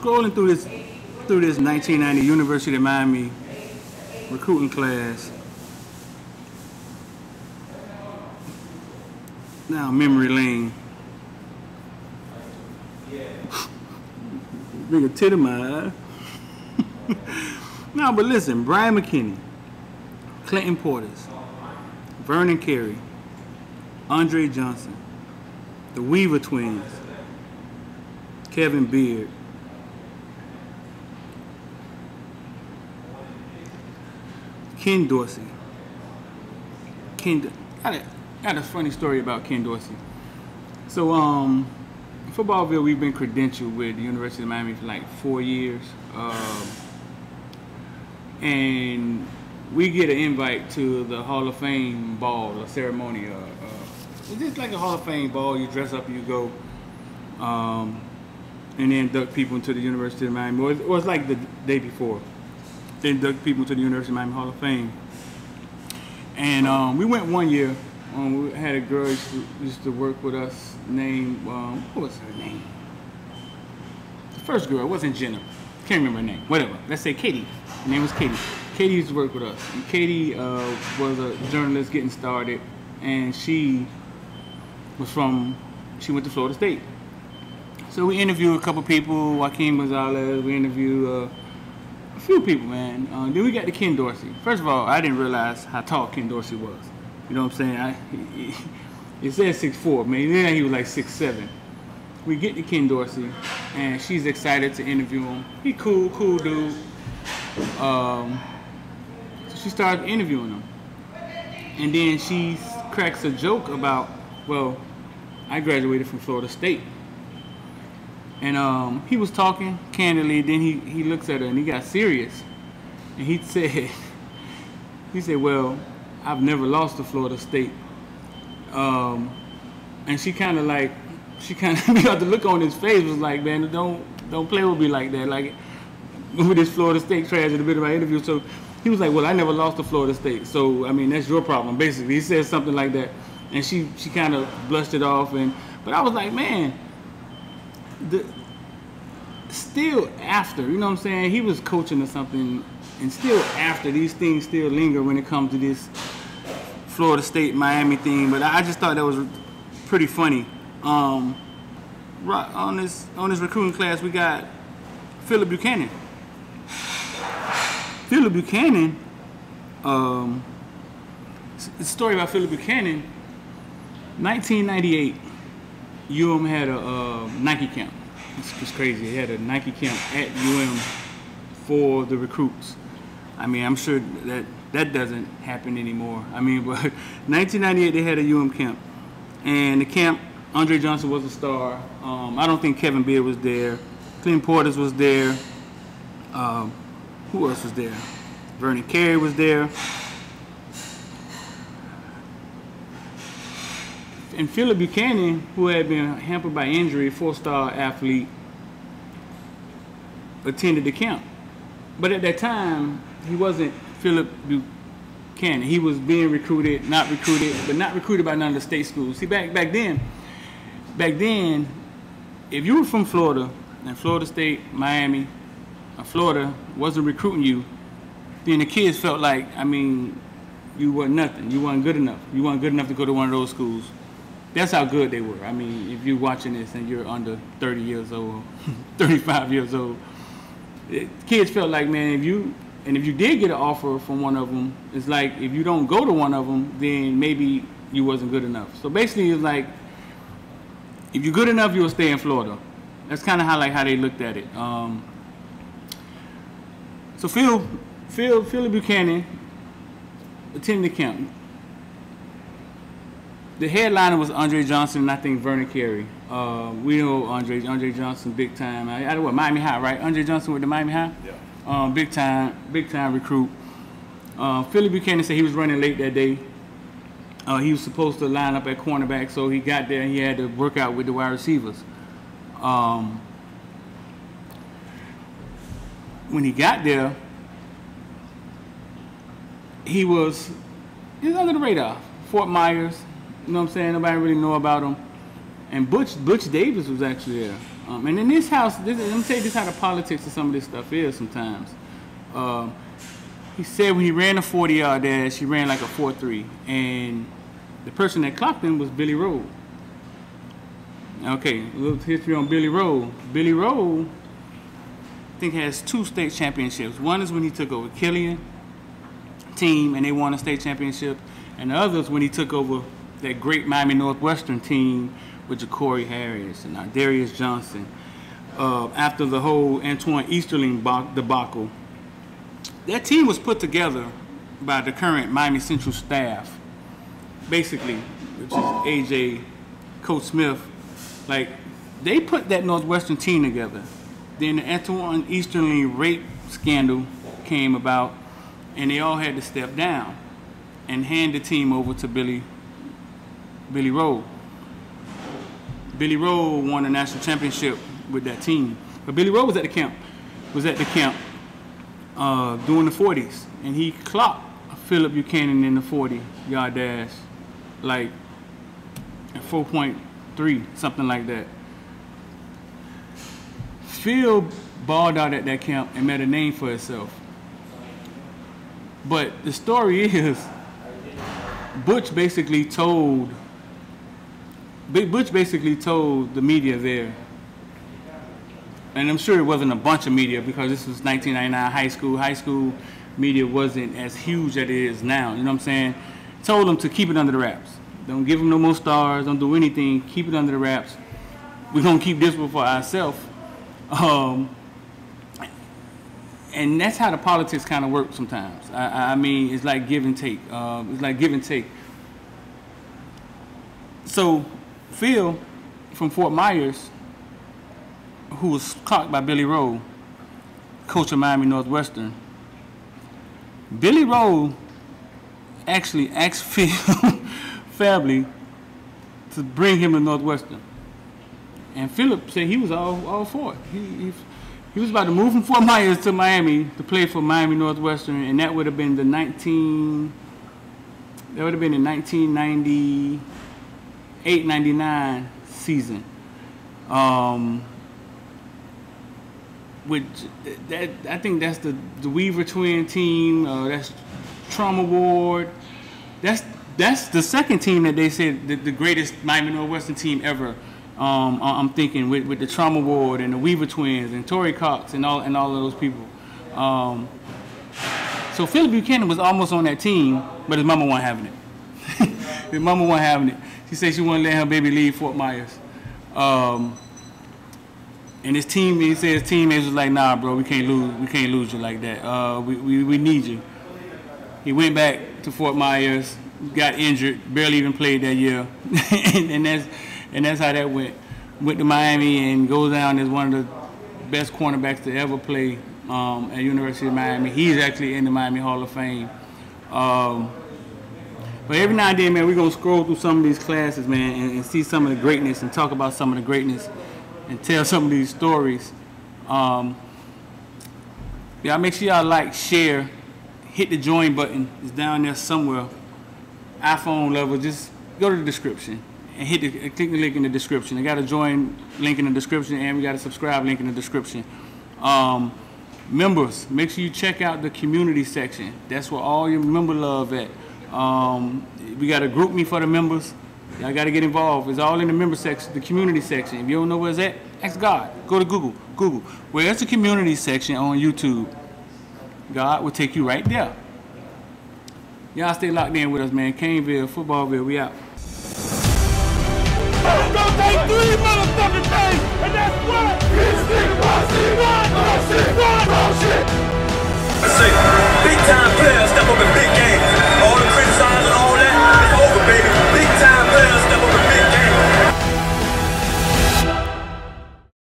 scrolling through this through this 1990 University of Miami recruiting class. Now memory lane. Bring a tit my eye. but listen, Bryant McKinnie, Clinton Portis, Vernon Carey, Andre Johnson, the Weaver twins, Kevin Beard, Ken Dorsey. Ken, got a, got a funny story about Ken Dorsey. So, um, Footballville, we've been credentialed with the University of Miami for like four years. Um, and we get an invite to the Hall of Fame ball, a ceremony. Uh, uh, it's just like a Hall of Fame ball. You dress up you go. Um, and they induct people into the University of Miami. Or it's, or it's like the day before. They induct people into the University of Miami Hall of Fame. And um, we went one year. Um, we had a girl used to, used to work with us named, um, what was her name? The first girl, wasn't Jenna. Can't remember her name. Whatever. Let's say Katie. Her name was Katie. Katie used to work with us. And Katie uh, was a journalist getting started, and she was from, she went to Florida State. So we interviewed a couple people, Joaquin Gonzalez, we interviewed uh, a few people, man. Uh, then we got to Ken Dorsey. First of all, I didn't realize how tall Ken Dorsey was. You know what I'm saying? I, he, he said 6'4", man. Then he was like 6'7". We get to Ken Dorsey, and she's excited to interview him. He cool, cool dude. Um, so she starts interviewing him. And then she cracks a joke about, well, I graduated from Florida State. And um, he was talking candidly. Then he, he looks at her and he got serious. And he said, he said, well, I've never lost to Florida State. Um, and she kind of like, she kind of got the look on his face was like, man, don't don't play with me like that. Like with this Florida State trash in a bit of my interview. So he was like, well, I never lost to Florida State. So I mean, that's your problem, basically. He said something like that, and she she kind of blushed it off. And but I was like, man, the still after, you know what I'm saying? He was coaching or something, and still after these things still linger when it comes to this Florida State Miami thing. But I just thought that was pretty funny. Um, right on this on this recruiting class, we got Phillip Buchanon. Phillip Buchanon. Um, story about Phillip Buchanon. 1998, UM had a uh, Nike camp. It's, it's crazy. They had a Nike camp at UM for the recruits. I mean, I'm sure that that doesn't happen anymore. I mean, but 1998 they had a UM camp, and the camp Andre Johnson was a star. Um, I don't think Kevin Beard was there. Clinton Portis was there. Um, who else was there? Vernon Carey was there. And Phillip Buchanon, who had been hampered by injury, four-star athlete, attended the camp. But at that time, he wasn't Phillip Buchanon. He was being recruited, not recruited, but not recruited by none of the state schools. See, back back then, back then, if you were from Florida, and Florida State, Miami, or Florida wasn't recruiting you, then the kids felt like, I mean, you weren't nothing. You weren't good enough. You weren't good enough to go to one of those schools. That's how good they were. I mean, if you're watching this and you're under 30 years old, 35 years old, it, kids felt like, man, if you and if you did get an offer from one of them, it's like if you don't go to one of them, then maybe you wasn't good enough. So basically, it's like if you're good enough, you'll stay in Florida. That's kind of how like how they looked at it. Um, so Phil, Phil, Philly Buchanon attended the camp. The headliner was Andre Johnson and I think Vernon Carey. Uh, we know Andre, Andre Johnson, big time. I, I what Miami High, right? Andre Johnson with the Miami High. Yeah. Um, big time, big time recruit. Uh, Philly Buchanon said he was running late that day. Uh, he was supposed to line up at cornerback, so he got there and he had to work out with the wide receivers. Um, when he got there, he was he was under the radar. Fort Myers, you know what I'm saying? Nobody really know about him. And Butch Butch Davis was actually there. Um, and in this house, this, let me tell you this how the politics of some of this stuff is sometimes. Um, he said when he ran a 40 yard dash, he ran like a 4 3. And the person that clocked him was Billy Rolle. Okay, a little history on Billy Rolle. Billy Rolle, I think, has two state championships. One is when he took over Killian team and they won a state championship. And the other is when he took over that great Miami Northwestern team with Jacory Harris and Darius Johnson. Uh, after the whole Antwain Easterling debacle, that team was put together by the current Miami Central staff, basically, which is AJ, Coach Smith. Like, they put that Northwestern team together. Then the Antwain Easterling rape scandal came about, and they all had to step down and hand the team over to Billy Billy Rolle. Billy Rolle won a national championship with that team. But Billy Rolle was at the camp, was at the camp uh, doing the 40s, and he clocked Phillip Buchanon in the 40 yard dash, like at 4.3, something like that. Phil balled out at that camp and made a name for himself. But the story is, Butch basically told Butch basically told the media there, and I'm sure it wasn't a bunch of media because this was 1999 high school. High school media wasn't as huge as it is now. You know what I'm saying? Told them to keep it under the wraps. Don't give them no more stars. Don't do anything. Keep it under the wraps. We're gonna keep this one for ourselves. Um, and that's how the politics kind of work sometimes. I, I, mean, it's like give and take. Uh, it's like give and take. So Phil from Fort Myers, who was caught by Billy Rolle, coach of Miami Northwestern, Billy Rolle actually asked Phil family to bring him to Northwestern. And Phillip said he was all, all for it. He, he, he was about to move from Fort Myers to Miami to play for Miami Northwestern, and that would have been the 19, that would have been in 1990, 899 season. Um, which that I think that's the, the Weaver twin team. Uh, that's Trauma Ward. That's that's the second team that they said the, the greatest Miami Northwestern team ever. Um, I'm thinking with, with the Trauma Ward and the Weaver twins and Torrey Cox and all and all of those people. Um, so Phillip Buchanon was almost on that team, but his mama wasn't having it. his mama wasn't having it. She said she wouldn't let her baby leave Fort Myers. Um, and his team, he said his teammates was like, nah, bro, we can't lose, we can't lose you like that. Uh, we, we, we need you. He went back to Fort Myers, got injured, barely even played that year, and, and, that's and that's how that went. Went to Miami and goes down as one of the best cornerbacks to ever play um, at University of Miami. He's actually in the Miami Hall of Fame. Um, but every now and then, man, we're gonna scroll through some of these classes, man, and, and, see some of the greatness and talk about some of the greatness and tell some of these stories. Um, y'all make sure y'all like, share, hit the join button. It's down there somewhere. iPhone level, just go to the description and hit the click the link in the description. I got a join link in the description and we got a subscribe link in the description. Um, members, make sure you check out the community section. That's where all your member love at. Um, we got a GroupMe for the members. Y'all got to get involved. It's all in the member section, the community section. If you don't know where it's at, ask God. Go to Google. Google. Where's the community section on YouTube? God will take you right there. Y'all stay locked in with us, man. Caneville, Footballville, we out.